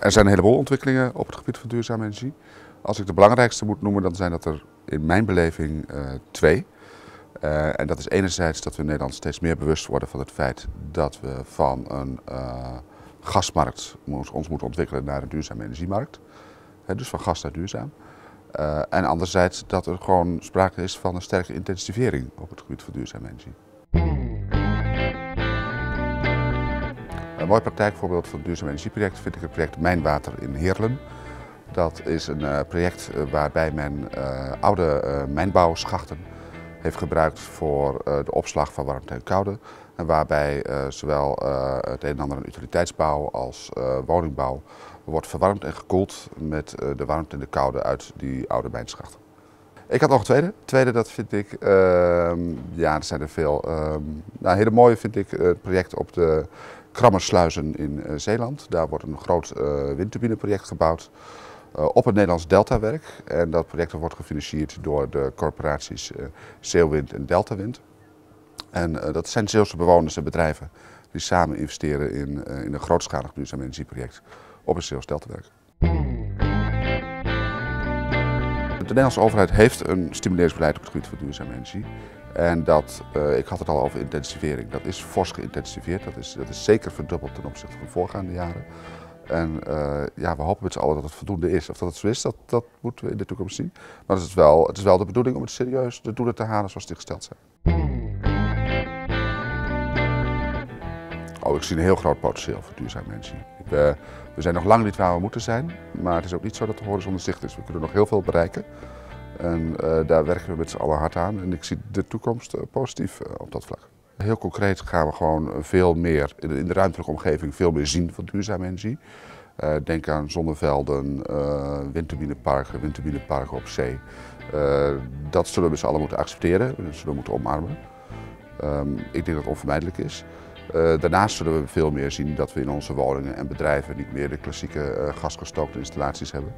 Er zijn een heleboel ontwikkelingen op het gebied van duurzame energie. Als ik de belangrijkste moet noemen, dan zijn dat er in mijn beleving uh, twee. Uh, en dat is enerzijds dat we in Nederland steeds meer bewust worden van het feit dat we van een uh, gasmarkt ons moeten ontwikkelen naar een duurzame energiemarkt. dus van gas naar duurzaam. en anderzijds dat er gewoon sprake is van een sterke intensivering op het gebied van duurzame energie. Mooi praktijkvoorbeeld van het duurzaam energieproject vind ik het project Mijnwater in Heerlen. Dat is een uh, project uh, waarbij men uh, oude mijnbouwschachten heeft gebruikt voor de opslag van warmte en koude. En waarbij zowel het een en ander een utiliteitsbouw als woningbouw wordt verwarmd en gekoeld met de warmte en de koude uit die oude mijnschachten. Ik had nog een tweede. tweede, dat vind ik, ehm, ja, er zijn er veel. Ehm, nou, hele mooie vind ik het project op de Krammersluizen in uh, Zeeland. Daar wordt een groot uh, windturbineproject gebouwd uh, op het Nederlands Deltawerk. En dat project wordt gefinancierd door de corporaties Zeewind en Deltawind. En dat zijn Zeeuwse bewoners en bedrijven die samen investeren in, in een grootschalig duurzaam energieproject op het Zeeuws Deltawerk. De Nederlandse overheid heeft een stimuleringsbeleid op het gebied van duurzame energie. En dat, uh, ik had het al over intensivering, dat is fors geïntensiveerd. Dat is, dat is zeker verdubbeld ten opzichte van voorgaande jaren. En uh, ja, we hopen met z'n allen dat het voldoende is. Of dat het zo is, dat, dat moeten we in de toekomst zien. Maar het is, wel, het is wel de bedoeling om het serieus de doelen te halen zoals die gesteld zijn. Oh, ik zie een heel groot potentieel voor duurzame energie. Uh, we zijn nog lang niet waar we moeten zijn, maar het is ook niet zo dat de horizon zicht is. We kunnen nog heel veel bereiken. En uh, daar werken we met z'n allen hard aan. En ik zie de toekomst uh, positief uh, op dat vlak. Heel concreet gaan we gewoon veel meer in de, ruimtelijke omgeving veel meer zien van duurzame energie. denk aan zonnevelden, windturbineparken, windturbineparken op zee. dat zullen we z'n allen moeten accepteren, dat zullen we moeten omarmen. Um, ik denk dat het onvermijdelijk is. Uh, daarnaast zullen we veel meer zien dat we in onze woningen en bedrijven niet meer de klassieke uh, gasgestookte installaties hebben,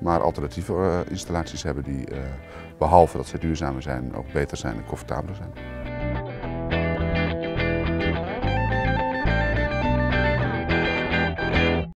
maar alternatieve uh, installaties hebben die behalve dat ze duurzamer zijn ook beter zijn en comfortabeler zijn.